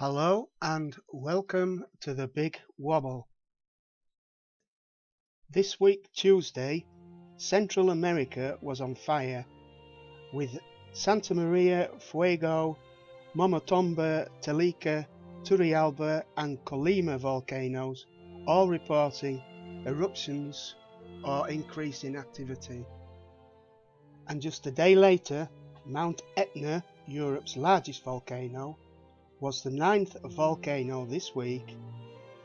Hello and welcome to the Big Wobble. This week, Tuesday, Central America was on fire with Santa Maria, Fuego, Momotombo, Telica, Turrialba and Colima volcanoes all reporting eruptions or increase in activity. And just a day later, Mount Etna, Europe's largest volcano, was the ninth volcano this week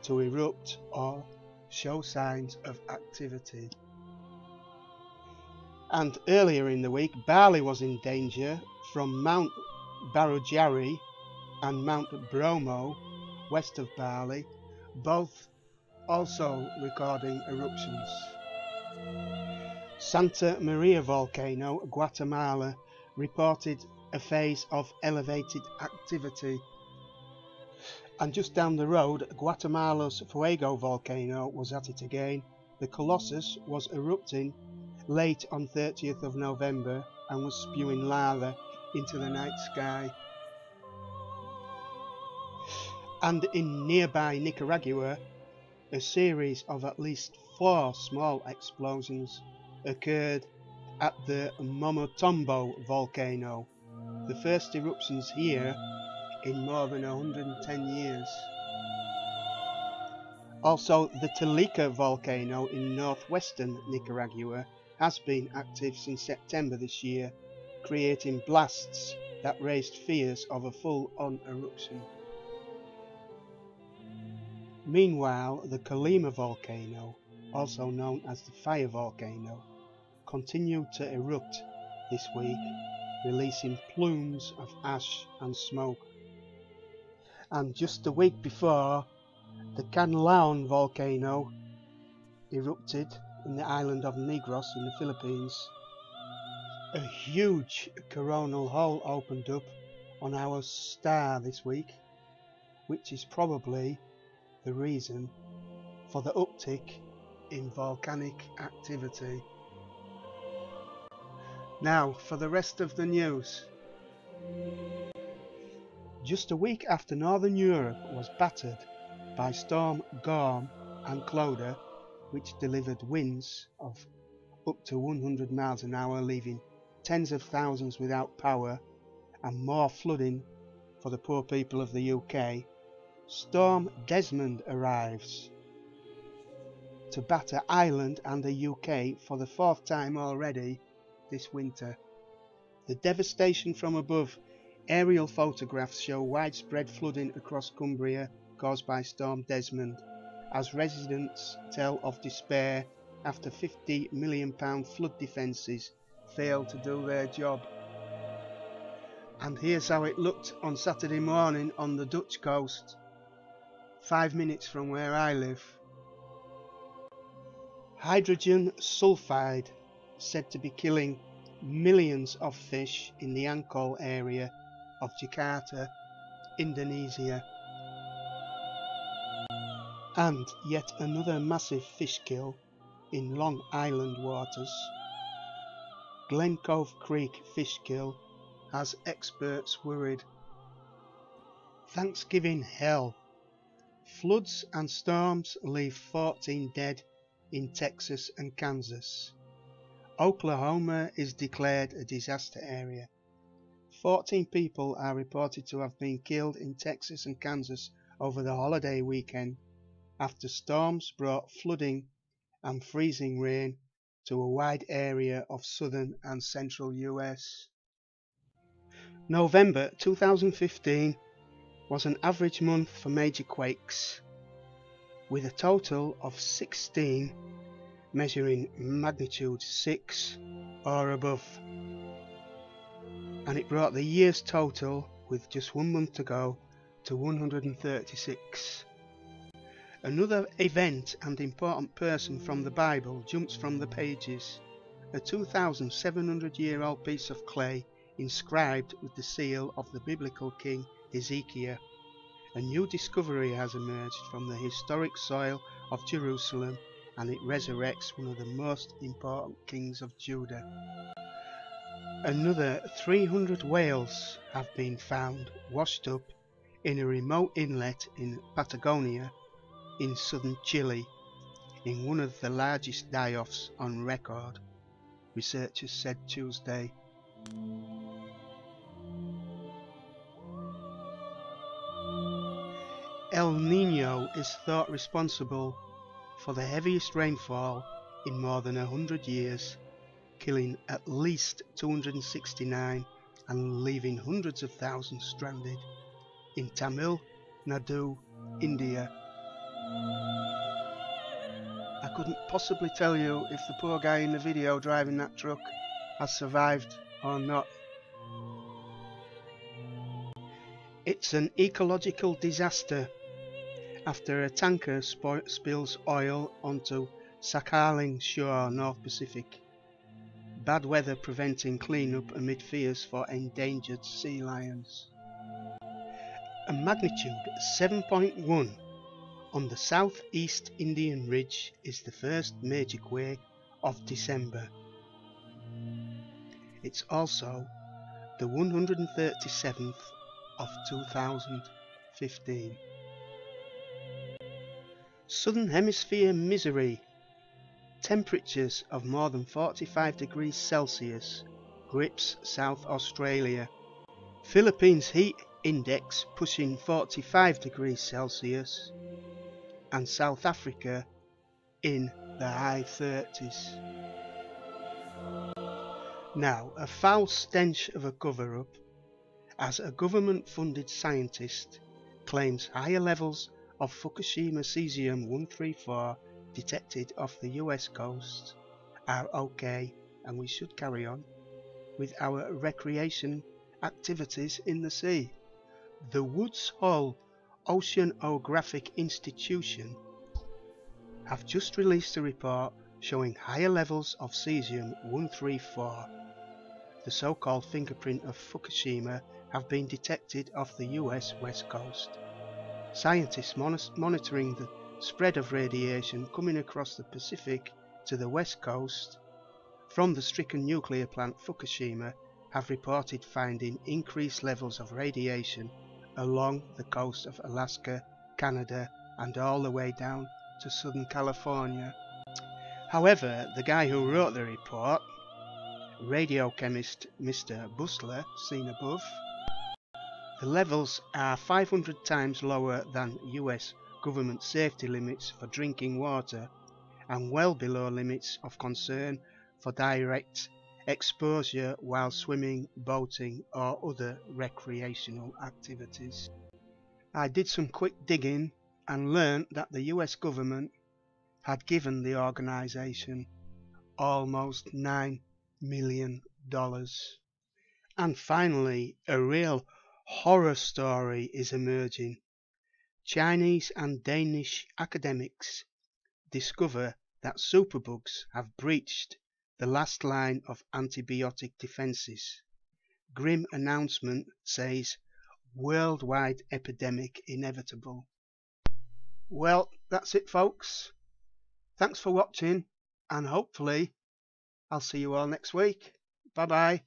to erupt or show signs of activity. And earlier in the week, Bali was in danger from Mount Barujari and Mount Bromo, west of Bali, both also recording eruptions. Santa Maria volcano, Guatemala, reported a phase of elevated activity and just down the road, Guatemala's Fuego volcano was at it again. The Colossus was erupting late on 30th of November and was spewing lava into the night sky. And in nearby Nicaragua, a series of at least four small explosions occurred at the Momotombo volcano. The first eruptions here in more than 110 years. Also, the Telica volcano in northwestern Nicaragua has been active since September this year, creating blasts that raised fears of a full-on eruption. Meanwhile, the Colima volcano, also known as the fire volcano, continued to erupt this week, releasing plumes of ash and smoke and just a week before the Canlaon volcano erupted in the island of Negros in the Philippines a huge coronal hole opened up on our star this week which is probably the reason for the uptick in volcanic activity. Now for the rest of the news. Just a week after Northern Europe was battered by Storm Gorm and Clodagh, which delivered winds of up to 100 miles an hour, leaving tens of thousands without power and more flooding for the poor people of the UK, Storm Desmond arrives to batter Ireland and the UK for the fourth time already this winter. The devastation from above Aerial photographs show widespread flooding across Cumbria caused by Storm Desmond, as residents tell of despair after £50 million flood defences failed to do their job. And here's how it looked on Saturday morning on the Dutch coast, five minutes from where I live. Hydrogen sulfide said to be killing millions of fish in the Ancol area of Jakarta, Indonesia. And yet another massive fish kill in Long Island waters. Glen Cove Creek fish kill has experts worried. Thanksgiving hell. Floods and storms leave 14 dead in Texas and Kansas. Oklahoma is declared a disaster area. 14 people are reported to have been killed in Texas and Kansas over the holiday weekend after storms brought flooding and freezing rain to a wide area of southern and central US. November 2015 was an average month for major quakes, with a total of 16 measuring magnitude 6 or above and it brought the year's total, with just one month to go, to 136. Another event and important person from the Bible jumps from the pages. A 2,700 year old piece of clay inscribed with the seal of the biblical king Hezekiah. A new discovery has emerged from the historic soil of Jerusalem and it resurrects one of the most important kings of Judah. Another 300 whales have been found washed up in a remote inlet in Patagonia in southern Chile in one of the largest die-offs on record, researchers said Tuesday. El Nino is thought responsible for the heaviest rainfall in more than a hundred years, killing at least 269 and leaving hundreds of thousands stranded in Tamil Nadu, India. I couldn't possibly tell you if the poor guy in the video driving that truck has survived or not. It's an ecological disaster after a tanker spills oil onto Sakhalin Shore, North Pacific. Bad weather preventing cleanup amid fears for endangered sea lions. A magnitude 7.1 on the southeast Indian Ridge is the first major quake of December. It's also the 137th of 2015. Southern Hemisphere misery. Temperatures of more than 45 degrees Celsius grips South Australia. Philippines heat index pushing 45 degrees Celsius and South Africa in the high 30s. Now, a foul stench of a cover-up as a government-funded scientist claims higher levels of Fukushima cesium-134 detected off the US coast are okay and we should carry on with our recreation activities in the sea. The Woods Hole Oceanographic Institution have just released a report showing higher levels of cesium-134. The so-called fingerprint of Fukushima have been detected off the US west coast. Scientists mon monitoring the spread of radiation coming across the Pacific to the west coast from the stricken nuclear plant Fukushima have reported finding increased levels of radiation along the coast of Alaska, Canada and all the way down to Southern California. However, the guy who wrote the report, radiochemist Mr. Buesseler, seen above, the levels are 500 times lower than US government safety limits for drinking water and well below limits of concern for direct exposure while swimming, boating or other recreational activities. I did some quick digging and learnt that the US government had given the organisation almost $9 million. And finally, a real horror story is emerging. Chinese and Danish academics discover that superbugs have breached the last line of antibiotic defenses. Grim announcement says worldwide epidemic inevitable. Well, that's it folks. Thanks for watching and hopefully I'll see you all next week. Bye bye.